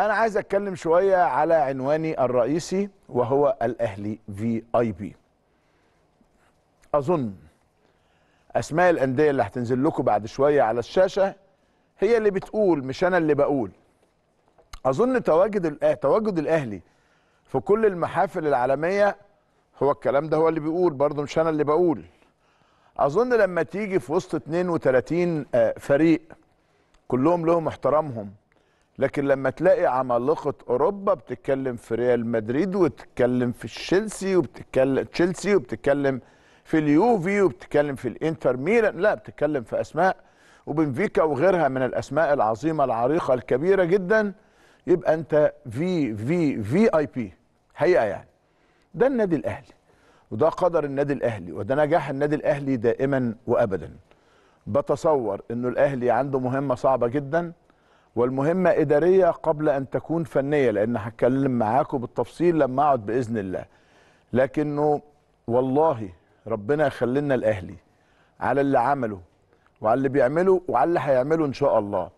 أنا عايز أتكلم شوية على عنواني الرئيسي وهو الأهلي في اي بي أظن أسماء الأندية اللي هتنزل لكم بعد شوية على الشاشة هي اللي بتقول مش أنا اللي بقول. أظن تواجد الأه- تواجد الأهلي في كل المحافل العالمية هو الكلام ده هو اللي بيقول برضه مش أنا اللي بقول. أظن لما تيجي في وسط 32 آه، فريق كلهم لهم احترامهم لكن لما تلاقي عمالقة أوروبا بتتكلم في ريال مدريد وبتتكلم في تشيلسي وبتتكلم تشيلسي وبتتكلم في اليوفي وبتتكلم في الإنتر ميلان لا بتتكلم في أسماء وبنفيكا وغيرها من الأسماء العظيمة العريقة الكبيرة جدا يبقى أنت في في في اي بي حقيقه يعني. ده النادي الأهلي وده قدر النادي الأهلي وده نجاح النادي الأهلي دائما وابدا. بتصور إنه الأهلي عنده مهمة صعبة جدا والمهمة إدارية قبل أن تكون فنية لأن هتكلم معاكم بالتفصيل لما أقعد بإذن الله. لكنه والله ربنا يخلينا الاهلي على اللي عمله وعلى اللي بيعمله وعلى اللي هيعمله إن شاء الله.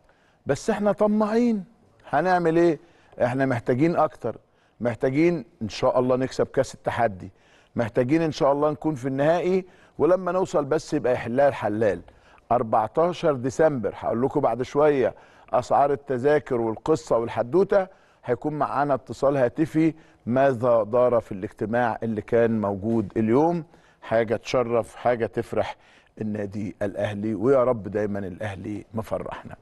بس إحنا طماعين. هنعمل إيه؟ إحنا محتاجين أكتر. محتاجين إن شاء الله نكسب كأس التحدي. محتاجين إن شاء الله نكون في النهائي ولما نوصل بس يبقى يحلها الحلال. 14 ديسمبر هقول لكم بعد شوية أسعار التذاكر والقصة والحدوتة هيكون معانا اتصال هاتفي ماذا دار في الاجتماع اللي كان موجود اليوم. حاجة تشرف حاجة تفرح النادي الأهلي ويا رب دايما الأهلي مفرحنا.